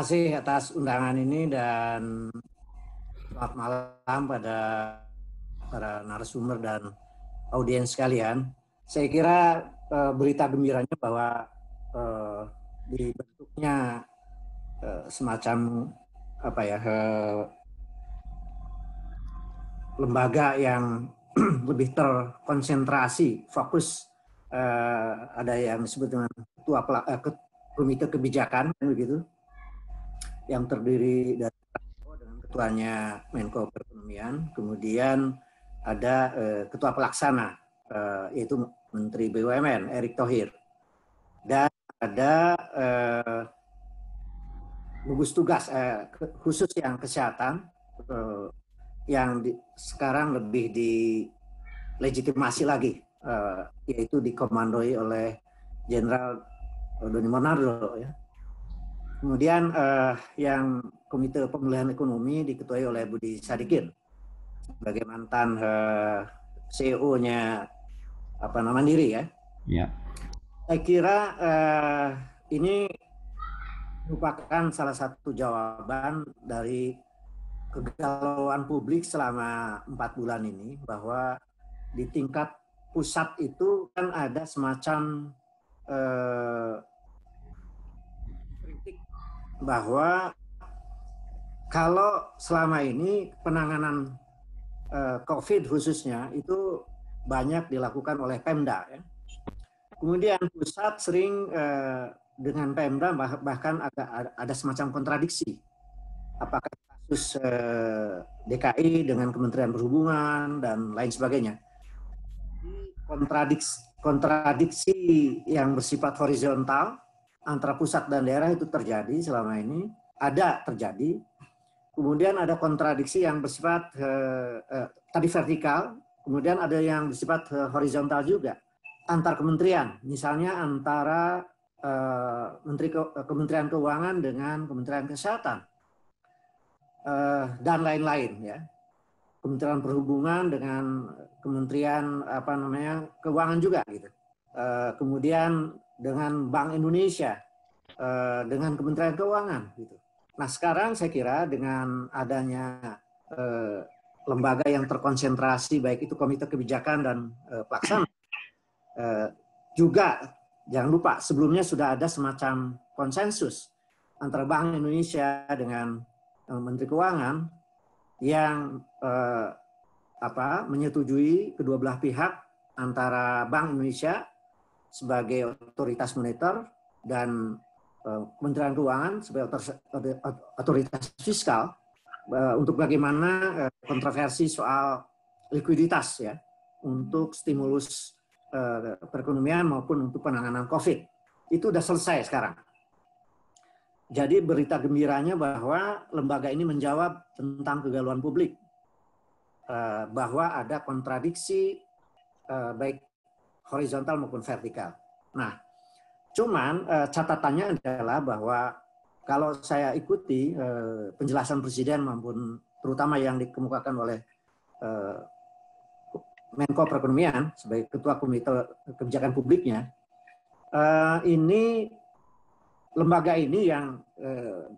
kasih atas undangan ini dan selamat malam pada para narasumber dan audiens sekalian. Saya kira uh, berita gembiranya bahwa uh, dibentuknya uh, semacam apa ya uh, lembaga yang lebih terkonsentrasi, fokus uh, ada yang disebut dengan ketua uh, komite kebijakan begitu yang terdiri dari dengan ketuanya Menko Perekonomian, kemudian ada uh, ketua pelaksana uh, yaitu Menteri BUMN Erick Thohir. Dan ada uh, gugus tugas uh, khusus yang kesehatan uh, yang di, sekarang lebih dilegitimasi lagi uh, yaitu dikomandoi oleh Jenderal Doni Monardo ya Kemudian uh, yang Komite Pemulihan Ekonomi diketuai oleh Budi Sadikin sebagai mantan uh, eh, CEO-nya apa nama diri ya. Ya. Saya kira uh, ini merupakan salah satu jawaban dari kegalauan publik selama empat bulan ini bahwa di tingkat pusat itu kan ada semacam uh, bahwa kalau selama ini penanganan uh, COVID khususnya itu banyak dilakukan oleh Pemda. Ya. Kemudian pusat sering uh, dengan Pemda bah bahkan ada, ada semacam kontradiksi. Apakah kasus uh, DKI dengan Kementerian Perhubungan dan lain sebagainya. Kontradiksi, kontradiksi yang bersifat horizontal antara pusat dan daerah itu terjadi selama ini, ada terjadi. Kemudian ada kontradiksi yang bersifat eh, eh, tadi vertikal, kemudian ada yang bersifat eh, horizontal juga antar kementerian, misalnya antara eh, Menteri Ke Kementerian Keuangan dengan Kementerian Kesehatan eh, dan lain-lain ya. Kementerian Perhubungan dengan Kementerian apa namanya Keuangan juga gitu. Eh, kemudian dengan Bank Indonesia, eh, dengan Kementerian Keuangan. Gitu. Nah sekarang saya kira dengan adanya eh, lembaga yang terkonsentrasi baik itu Komite Kebijakan dan eh, Pelaksana, juga jangan lupa sebelumnya sudah ada semacam konsensus antara Bank Indonesia dengan Menteri Keuangan yang apa menyetujui kedua belah pihak antara Bank Indonesia sebagai otoritas moneter dan uh, Kementerian Keuangan sebagai otoritas fiskal uh, untuk bagaimana uh, kontroversi soal likuiditas ya untuk stimulus perekonomian maupun untuk penanganan COVID itu sudah selesai sekarang. Jadi berita gembiranya bahwa lembaga ini menjawab tentang kegalauan publik bahwa ada kontradiksi baik horizontal maupun vertikal. Nah, cuman uh, catatannya adalah bahwa kalau saya ikuti uh, penjelasan presiden maupun terutama yang dikemukakan oleh uh, Menko Perekonomian sebagai ketua komite kebijakan publiknya, ini lembaga ini yang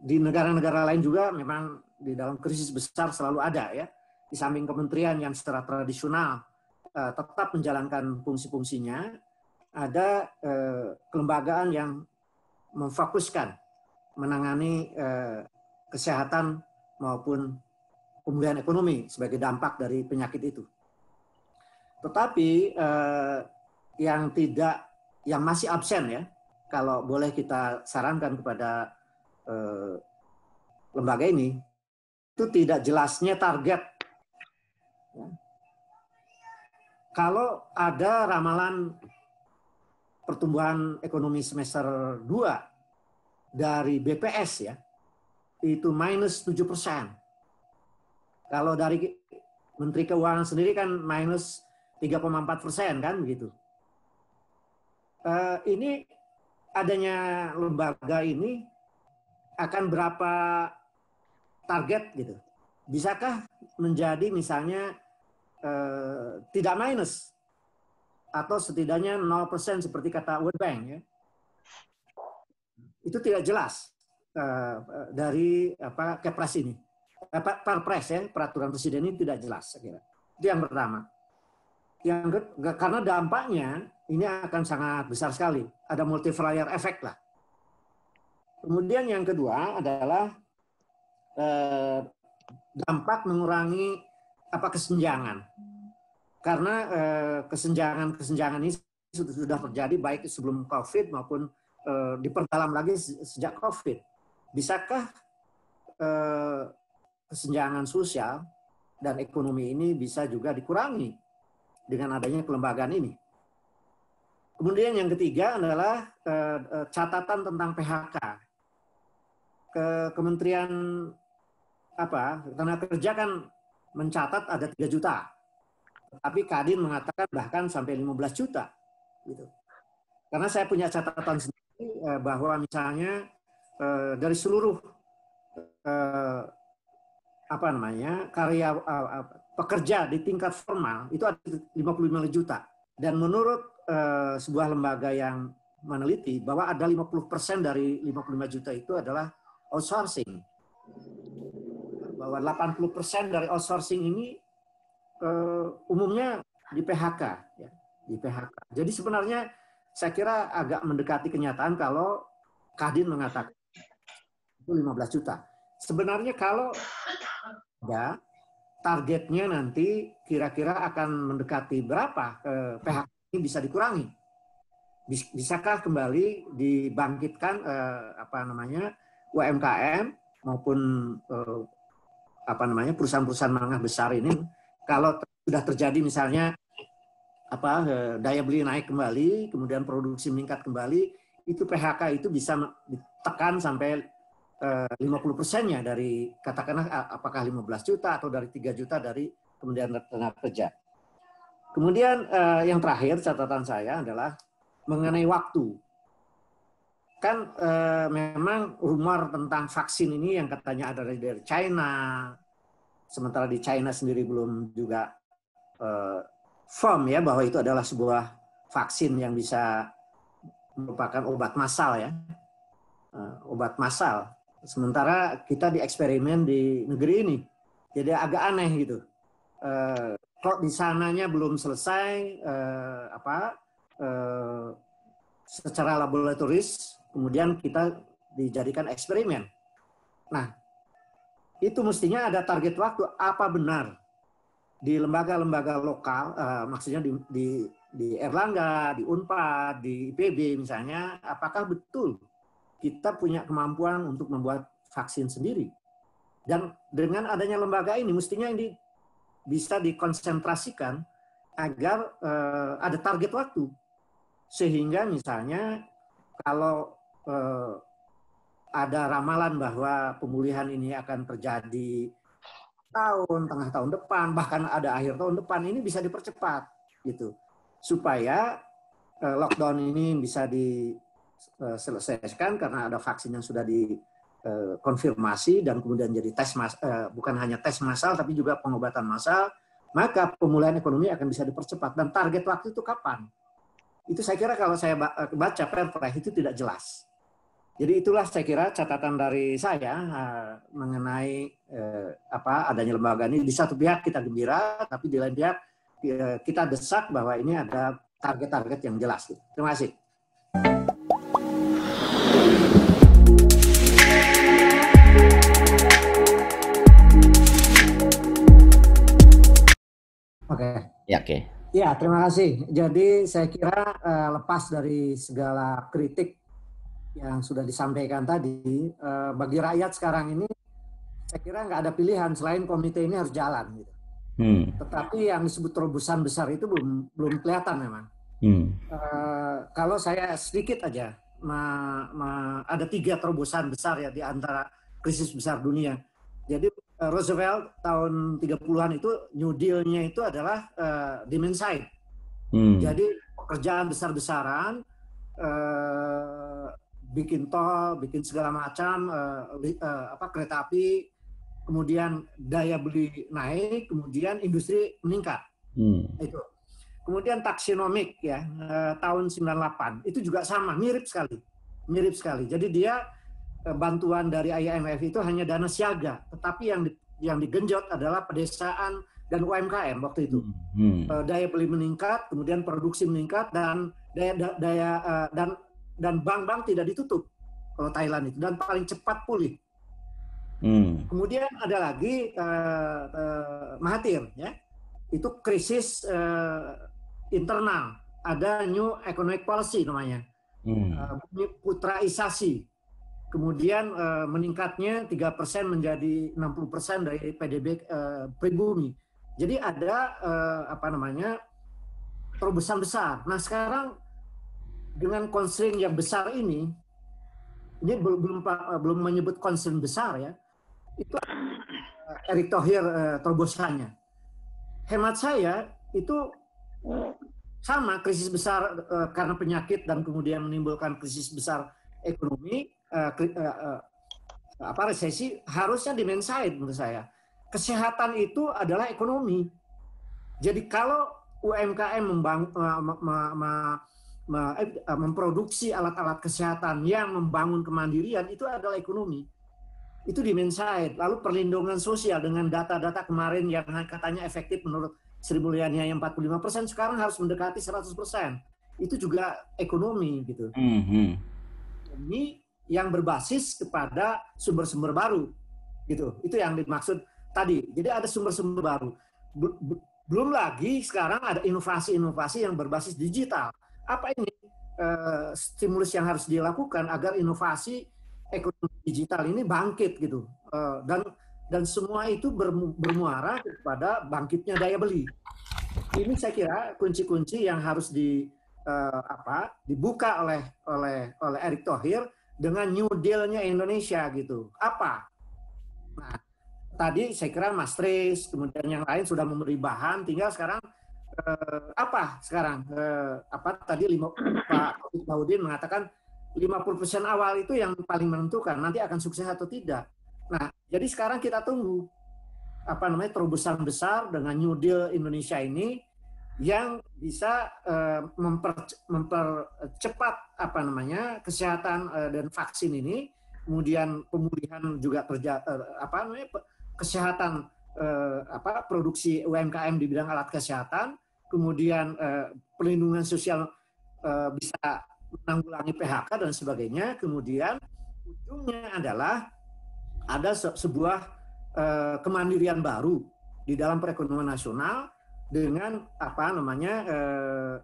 di negara-negara lain juga memang di dalam krisis besar selalu ada ya. Di samping kementerian yang secara tradisional uh, tetap menjalankan fungsi-fungsinya, ada uh, kelembagaan yang memfokuskan menangani uh, kesehatan maupun pemulihan ekonomi sebagai dampak dari penyakit itu. Tetapi yang tidak, yang masih absen ya, kalau boleh kita sarankan kepada lembaga ini, itu tidak jelasnya target. Kalau ada ramalan pertumbuhan ekonomi semester 2 dari BPS ya, itu minus 7 persen. Kalau dari Menteri Keuangan sendiri kan minus 3,4 persen kan begitu. Uh, ini adanya lembaga ini akan berapa target gitu. Bisakah menjadi misalnya Eh, tidak minus atau setidaknya 0% seperti kata World Bank ya. Itu tidak jelas. uh, dari apa Kepres ini. Apa Perpres ya, peraturan presiden ini tidak jelas saya kira. Itu yang pertama. Yang karena dampaknya ini akan sangat besar sekali. Ada multiplier efek lah. Kemudian yang kedua adalah eh, dampak mengurangi apa kesenjangan. Karena eh, kesenjangan-kesenjangan ini sudah, sudah terjadi baik sebelum COVID maupun eh, diperdalam lagi sejak COVID. Bisakah eh, kesenjangan sosial dan ekonomi ini bisa juga dikurangi dengan adanya kelembagaan ini? Kemudian yang ketiga adalah catatan tentang PHK. Ke Kementerian apa tenaga kerja kan mencatat ada 3 juta. Tapi Kadin mengatakan bahkan sampai 15 juta. Gitu. Karena saya punya catatan sendiri eh, bahwa misalnya eh, dari seluruh eh, apa namanya karya pekerja di tingkat formal itu ada 55 juta dan menurut sebuah lembaga yang meneliti bahwa ada 50% dari 55 juta itu adalah outsourcing bahwa 80% dari outsourcing ini uh, umumnya di PHK ya, di PHK. Jadi sebenarnya saya kira agak mendekati kenyataan kalau Kadin mengatakan itu 15 juta. Sebenarnya kalau ada targetnya nanti kira-kira akan mendekati berapa eh, PHK ini bisa dikurangi. Bisakah kembali dibangkitkan eh, apa namanya UMKM maupun eh, apa namanya perusahaan-perusahaan menengah besar ini kalau sudah terjadi misalnya apa eh, daya beli naik kembali, kemudian produksi meningkat kembali, itu PHK itu bisa ditekan sampai 50 eh, persennya dari katakanlah apakah 15 juta atau dari 3 juta dari kemudian tenaga kerja. Kemudian eh, yang terakhir catatan saya adalah mengenai waktu. Kan memang rumor tentang vaksin ini yang katanya ada dari China, sementara di China sendiri belum juga uh, firm ya bahwa itu adalah sebuah vaksin yang bisa merupakan obat massal ya. Uh, obat massal. Sementara kita di eksperimen di negeri ini jadi agak aneh gitu. Uh, kok di sananya belum selesai uh, apa uh, secara laboratoris kemudian kita dijadikan eksperimen. Nah itu mestinya ada target waktu. Apa benar? Di lembaga-lembaga lokal, uh, maksudnya di, di di Erlangga, di Unpad, di IPB misalnya, apakah betul kita punya kemampuan untuk membuat vaksin sendiri? Dan dengan adanya lembaga ini, mestinya ini bisa dikonsentrasikan agar uh, ada target waktu, sehingga misalnya kalau uh, ada ramalan bahwa pemulihan ini akan terjadi tahun, tengah tahun depan, bahkan ada akhir tahun depan, ini bisa dipercepat gitu. Supaya eh, lockdown ini bisa diselesaikan karena ada vaksin yang sudah dikonfirmasi eh, dan kemudian jadi tes mas, eh, bukan hanya tes massal tapi juga pengobatan massal, maka pemulihan ekonomi akan bisa dipercepat. Dan target waktu itu kapan? Itu saya kira kalau saya baca perpres itu tidak jelas jadi itulah saya kira catatan dari saya uh, mengenai uh, apa adanya lembaga ini. Di satu pihak kita gembira, tapi di lain pihak uh, kita desak bahwa ini ada target-target yang jelas. Terima kasih. Oke. Okay. Ya, oke. Okay. Ya, terima kasih. Jadi saya kira uh, lepas dari segala kritik yang sudah disampaikan tadi, eh, bagi rakyat sekarang ini, saya kira nggak ada pilihan selain komite ini harus jalan. Gitu. Hmm. Tetapi yang disebut terobosan besar itu belum belum kelihatan memang. Hmm. Uh, kalau saya sedikit aja, ma, ma, ada tiga terobosan besar ya di antara krisis besar dunia. Jadi uh, Roosevelt tahun 30-an itu New Deal-nya itu adalah uh, demand side. Hmm. Jadi pekerjaan besar-besaran uh, bikin tol, bikin segala macam uh, uh, apa kereta api, kemudian daya beli naik, kemudian industri meningkat. Hmm. Itu. Kemudian taksonomik ya uh, tahun 98 itu juga sama, mirip sekali. Mirip sekali. Jadi dia eh, bantuan dari IMF itu hanya dana siaga, tetapi yang yang digenjot adalah pedesaan dan UMKM waktu itu. Hmm. Uh, daya beli meningkat, kemudian produksi meningkat dan daya daya uh, dan dan bank-bank tidak ditutup kalau Thailand itu dan paling cepat pulih. Hmm. Kemudian ada lagi uh, uh, Mahathir ya. Itu krisis uh, internal. Ada new economic policy namanya. Hmm. Uh, putraisasi kemudian uh, meningkatnya 3% menjadi 60% dari PDB uh, pribumi. Jadi ada uh, apa namanya terobosan besar. Nah sekarang dengan concern yang besar ini, ini belum belum, belum menyebut concern besar ya, itu uh, Erick Thohir uh, terobosannya. Hemat saya itu sama krisis besar karena penyakit dan kemudian menimbulkan krisis besar ekonomi apa resesi harusnya side menurut saya. Kesehatan itu adalah ekonomi. Jadi kalau UMKM membang, ma, ma, ma, ma, uh, memproduksi alat-alat kesehatan yang membangun kemandirian itu adalah ekonomi. Itu di side. Lalu perlindungan sosial dengan data-data kemarin yang katanya efektif menurut Sri Mulyani yang 45 persen sekarang harus mendekati 100 persen. Itu juga ekonomi gitu. Mm -hmm. Ini yang berbasis kepada sumber-sumber baru gitu itu yang dimaksud tadi jadi ada sumber-sumber baru belum lagi sekarang ada inovasi-inovasi yang berbasis digital apa ini uh, stimulus yang harus dilakukan agar inovasi ekonomi digital ini bangkit gitu uh, dan dan semua itu bermuara kepada bangkitnya daya beli ini saya kira kunci-kunci yang harus di uh, apa dibuka oleh oleh oleh Erick Thohir dengan New Deal-nya Indonesia gitu. Apa? Nah, tadi saya kira Mas Tris, kemudian yang lain sudah memberi bahan, tinggal sekarang eh, apa sekarang? Eh, apa tadi lima, Pak Baudin mengatakan 50% awal itu yang paling menentukan nanti akan sukses atau tidak. Nah, jadi sekarang kita tunggu apa namanya terobosan besar dengan New Deal Indonesia ini yang bisa uh, memper, mempercepat apa namanya kesehatan uh, dan vaksin ini, kemudian pemulihan juga kerja uh, apa namanya kesehatan uh, apa produksi UMKM di bidang alat kesehatan, kemudian uh, perlindungan sosial uh, bisa menanggulangi PHK dan sebagainya, kemudian ujungnya adalah ada se sebuah uh, kemandirian baru di dalam perekonomian nasional dengan apa namanya eh,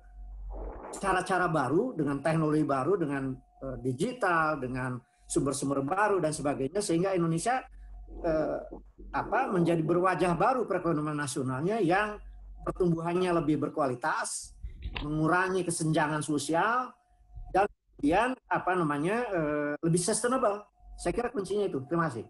cara-cara baru, dengan teknologi baru, dengan eh, digital, dengan sumber-sumber baru dan sebagainya sehingga Indonesia eh, apa menjadi berwajah baru perekonomian nasionalnya yang pertumbuhannya lebih berkualitas, mengurangi kesenjangan sosial dan kemudian apa namanya lebih sustainable. Saya kira kuncinya itu. Terima kasih.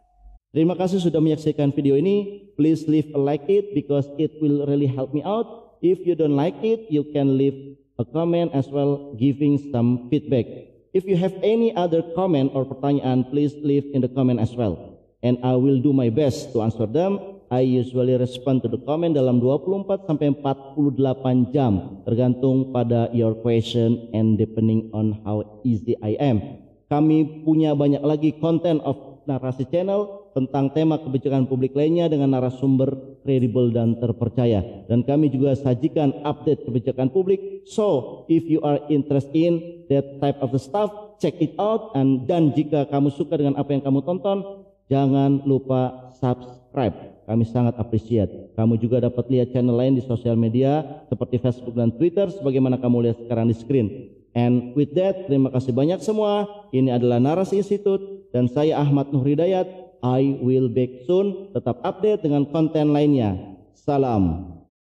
Terima kasih sudah menyaksikan video ini. Please leave a like it because it will really help me out. If you don't like it, you can leave a comment as well giving some feedback. If you have any other comment or pertanyaan, please leave in the comment as well. And I will do my best to answer them. I usually respond to the comment dalam 24 sampai 48 jam tergantung pada your question and depending on how easy I am. Kami punya banyak lagi konten of narasi channel tentang tema kebijakan publik lainnya dengan narasumber kredibel dan terpercaya. Dan kami juga sajikan update kebijakan publik. So, if you are interested in that type of the stuff, check it out. And, dan jika kamu suka dengan apa yang kamu tonton, jangan lupa subscribe. Kami sangat appreciate. Kamu juga dapat lihat channel lain di sosial media seperti Facebook dan Twitter sebagaimana kamu lihat sekarang di screen. And with that, terima kasih banyak semua. Ini adalah Narasi Institute dan saya Ahmad Nur Hidayat I will back soon. Tetap update dengan konten lainnya. Salam.